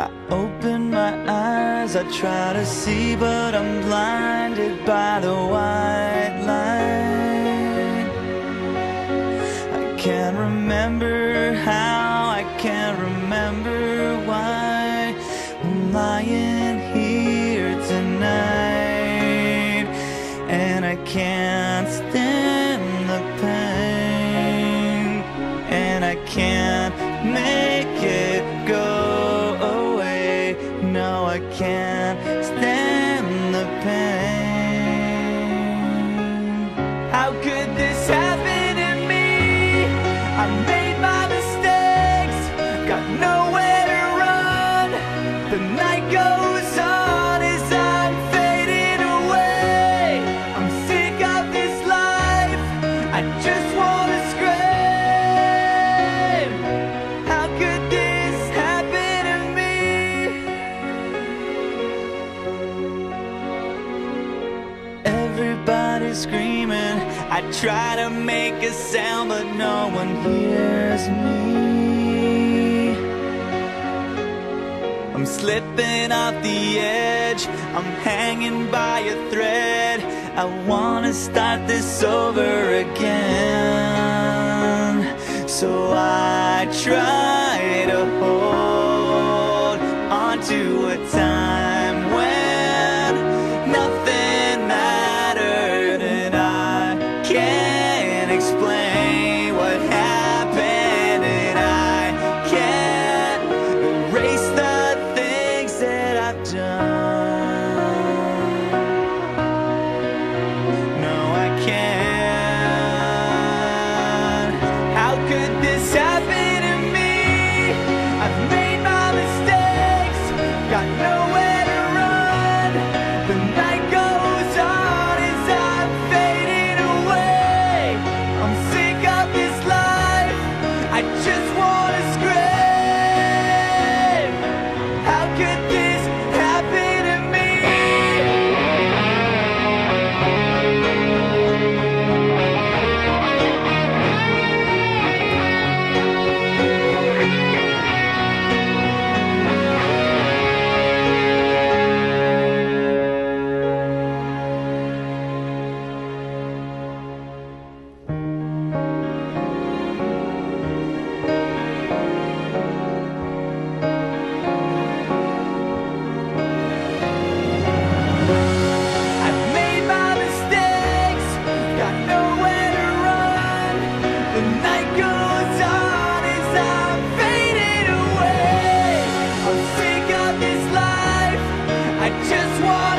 I open my eyes, I try to see, but I'm blinded by the white light. I can't remember how, I can't remember why I'm lying. No, I can't stand the pain. How could this happen to me? I made my mistakes, got nowhere to run. The night goes Screaming. I try to make a sound, but no one hears me. I'm slipping off the edge. I'm hanging by a thread. I wanna start this over again. So I try to hold on to a time done. just one.